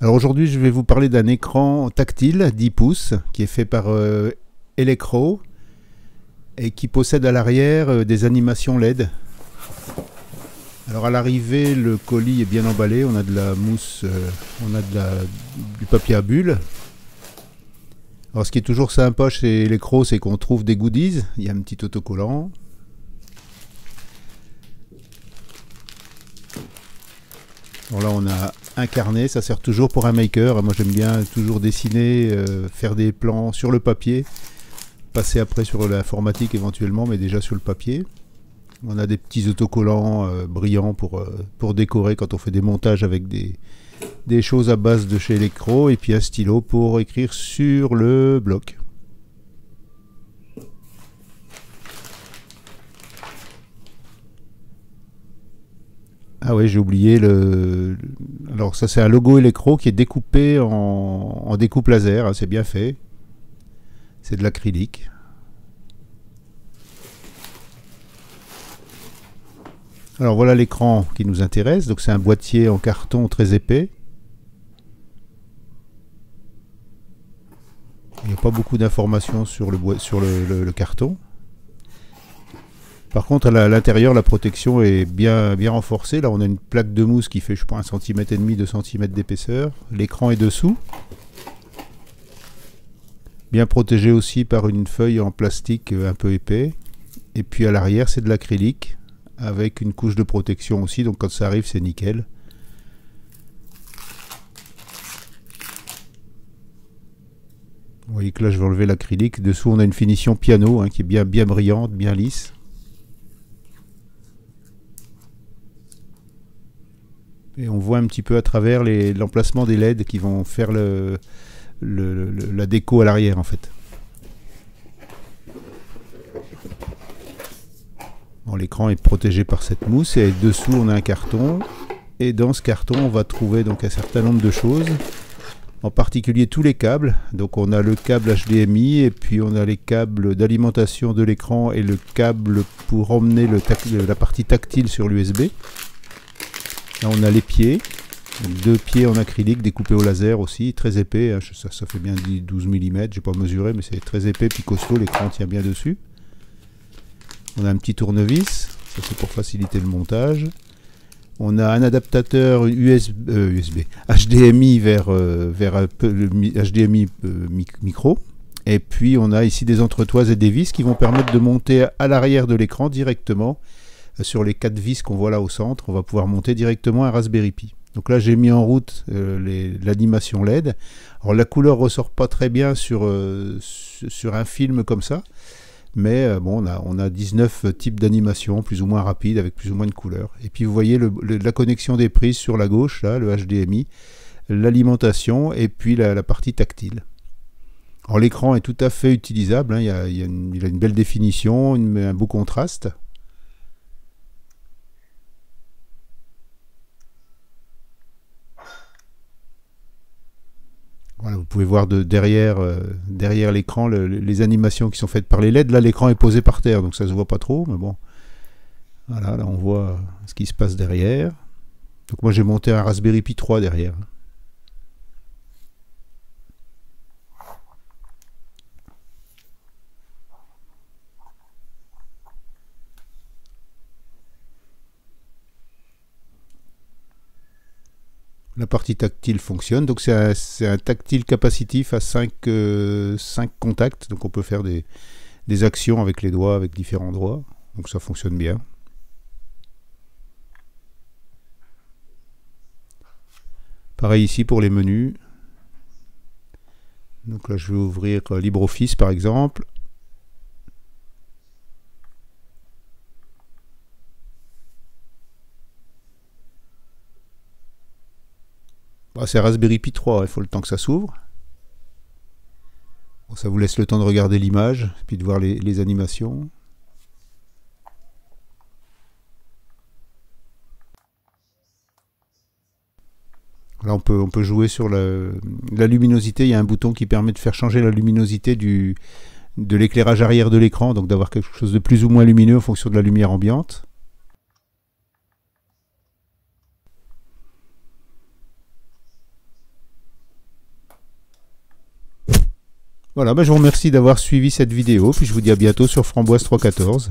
Alors aujourd'hui, je vais vous parler d'un écran tactile 10 pouces qui est fait par euh, Elecro et qui possède à l'arrière euh, des animations LED. Alors à l'arrivée, le colis est bien emballé, on a de la mousse, euh, on a du papier à bulles. Alors ce qui est toujours sympa chez Elecro, c'est qu'on trouve des goodies. Il y a un petit autocollant. Bon là on a un carnet, ça sert toujours pour un maker. Moi j'aime bien toujours dessiner, euh, faire des plans sur le papier, passer après sur l'informatique éventuellement, mais déjà sur le papier. On a des petits autocollants euh, brillants pour, euh, pour décorer quand on fait des montages avec des, des choses à base de chez Electro, et puis un stylo pour écrire sur le bloc. Ah ouais, j'ai oublié le. Alors ça c'est un logo Electro qui est découpé en, découpe laser, hein, c'est bien fait. C'est de l'acrylique. Alors voilà l'écran qui nous intéresse, donc c'est un boîtier en carton très épais. Il n'y a pas beaucoup d'informations sur, le, sur le carton. Par contre, à l'intérieur, la protection est bien, bien renforcée. Là, on a une plaque de mousse qui fait, je pense, 1 cm et demi, 2 cm d'épaisseur. L'écran est dessous. Bien protégé aussi par une feuille en plastique euh, un peu épais. Et puis à l'arrière, c'est de l'acrylique avec une couche de protection aussi. Donc quand ça arrive, c'est nickel. Vous voyez que là, je vais enlever l'acrylique. Dessous, on a une finition piano hein, qui est bien brillante, bien lisse. Et on voit un petit peu à travers l'emplacement des LED qui vont faire le, la déco à l'arrière en fait. L'écran est protégé par cette mousse et dessous on a un carton. Et dans ce carton on va trouver donc un certain nombre de choses. En particulier tous les câbles. Donc on a le câble HDMI et puis on a les câbles d'alimentation de l'écran et le câble pour emmener la partie tactile sur l'USB. Là, on a les pieds. deux pieds en acrylique découpés au laser aussi, très épais. Hein, ça, fait bien 12 mm, j'ai pas mesuré, mais c'est très épais puis costaud. L'écran tient bien dessus. On a un petit tournevis, ça c'est pour faciliter le montage. On a un adaptateur USB, USB HDMI vers, euh, HDMI euh, micro. Et puis on a ici des entretoises et des vis qui vont permettre de monter à l'arrière de l'écran directement sur les quatre vis qu'on voit là au centre, on va pouvoir monter directement un Raspberry Pi. Donc là, j'ai mis en route euh, l'animation LED. Alors la couleur ressort pas très bien sur, euh, un film comme ça, mais euh, bon, on a, on a 19 types d'animation plus ou moins rapides avec plus ou moins de couleurs. Et puis vous voyez la connexion des prises sur la gauche, là, le HDMI, l'alimentation et puis la, partie tactile. Alors l'écran est tout à fait utilisable, hein. il, a, une, belle définition, un beau contraste. vous pouvez voir de derrière, euh, derrière l'écran les animations qui sont faites par les LED. Là, l'écran est posé par terre, donc ça se voit pas trop, mais bon. Voilà, là, on voit ce qui se passe derrière. Donc moi, j'ai monté un Raspberry Pi 3 derrière. La partie tactile fonctionne. Donc c'est un, tactile capacitif à 5, euh, contacts. Donc on peut faire des, des, actions avec les doigts, avec différents doigts. Donc ça fonctionne bien. Pareil ici pour les menus. Donc là je vais ouvrir LibreOffice par exemple. Bah, c'est Raspberry Pi 3, il faut le temps que ça s'ouvre. ça vous laisse le temps de regarder l'image, puis de voir les, animations. Là, on peut, on peut jouer sur la, luminosité. Il y a un bouton qui permet de faire changer la luminosité de l'éclairage arrière de l'écran, donc d'avoir quelque chose de plus ou moins lumineux en fonction de la lumière ambiante. Voilà, bah, je vous remercie d'avoir suivi cette vidéo, puis je vous dis à bientôt sur Framboise 314.